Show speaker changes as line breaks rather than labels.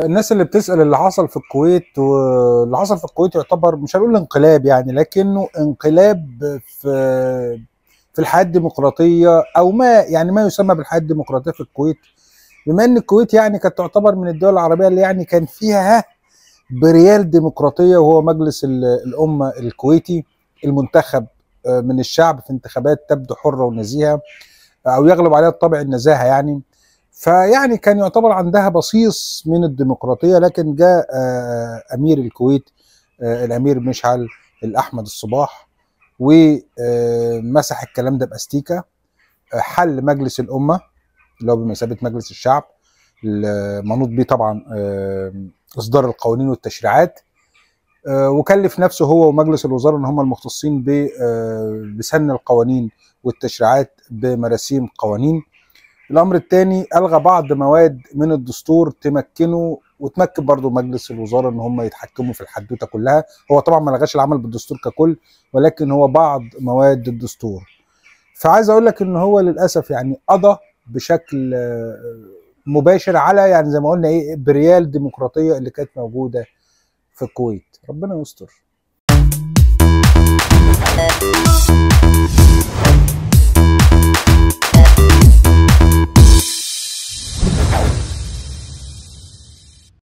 الناس اللي بتسأل اللي حصل في الكويت واللي حصل في الكويت يعتبر مش هنقول انقلاب يعني لكنه انقلاب في في الحياة الديمقراطية أو ما يعني ما يسمى بالحياة الديمقراطية في الكويت. بما إن الكويت يعني كانت تعتبر من الدول العربية اللي يعني كان فيها ها بريال ديمقراطية وهو مجلس ال- الأمة الكويتي المنتخب آه، من الشعب في انتخابات تبدو حرة ونزيهة أو يغلب عليها الطابع النزاهة يعني. فيعني كان يعتبر عندها بصيص من الديمقراطية لكن جاء آه، أمير الكويت آه، الأمير مشعل الأحمد الصباح ومسح الكلام ده بأستيكة آه، حل مجلس الأمة اللي هو بمثابة مجلس الشعب المنوط بيه طبعا آه، إصدار القوانين والتشريعات آه، وكلف نفسه هو ومجلس الوزراء إن هم المختصين آه، بسن القوانين والتشريعات بمراسيم قوانين. الأمر الثاني ألغى بعض مواد من الدستور تمكنه وتمكن برضه مجلس الوزراء إن هم يتحكموا في الحدوتة كلها. هو طبعا ما لغاش العمل بالدستور ككل ولكن هو بعض مواد الدستور. فعايز أقول لك إن هو للأسف يعني قضى بشكل آه، مباشر على يعني زي ما قلنا إيه بريال ديمقراطية اللي كانت موجودة في الكويت. ربنا يستر.